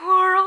We're